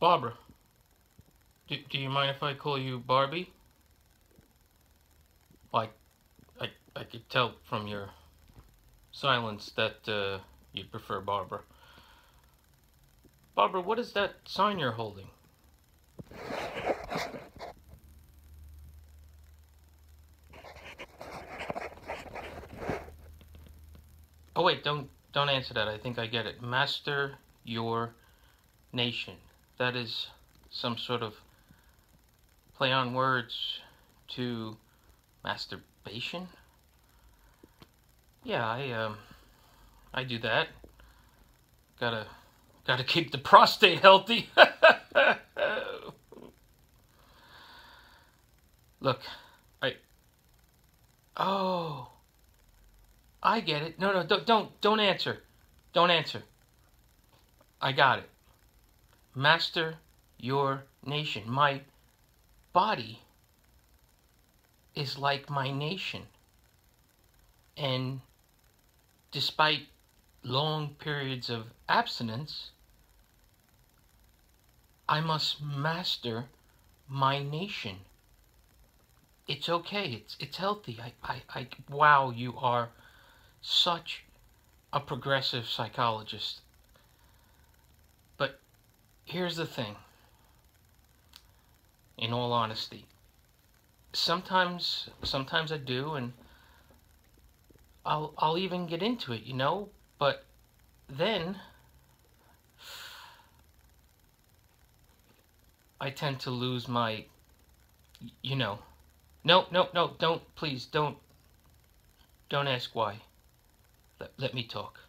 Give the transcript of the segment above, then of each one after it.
Barbara, do, do you mind if I call you Barbie? Like, I, I could tell from your silence that uh, you prefer Barbara. Barbara, what is that sign you're holding? Oh wait, don't don't answer that. I think I get it. Master your nation. That is some sort of play on words to masturbation. Yeah, I um I do that. Gotta gotta keep the prostate healthy. Look, I Oh. I get it. No, no, don't don't don't answer. Don't answer. I got it. Master your nation. My body is like my nation. And despite long periods of abstinence, I must master my nation. It's okay. It's it's healthy. I, I, I wow, you are such a progressive psychologist. Here's the thing. In all honesty, sometimes sometimes I do and I'll I'll even get into it, you know, but then I tend to lose my you know. No, no, no, don't please don't don't ask why. Let, let me talk.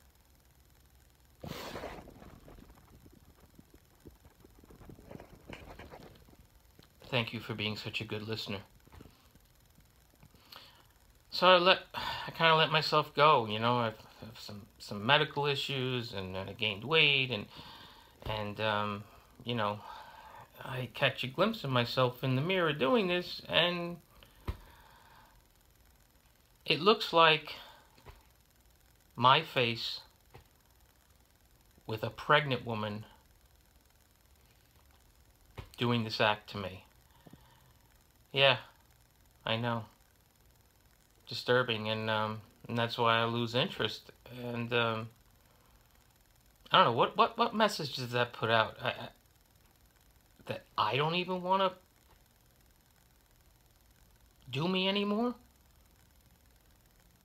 Thank you for being such a good listener. So I let I kind of let myself go. You know, I've, have some some medical issues, and, and I gained weight, and and um, you know, I catch a glimpse of myself in the mirror doing this, and it looks like my face with a pregnant woman doing this act to me. Yeah, I know. Disturbing, and um, and that's why I lose interest. And um, I don't know what what what message does that put out? I, I, that I don't even want to do me anymore.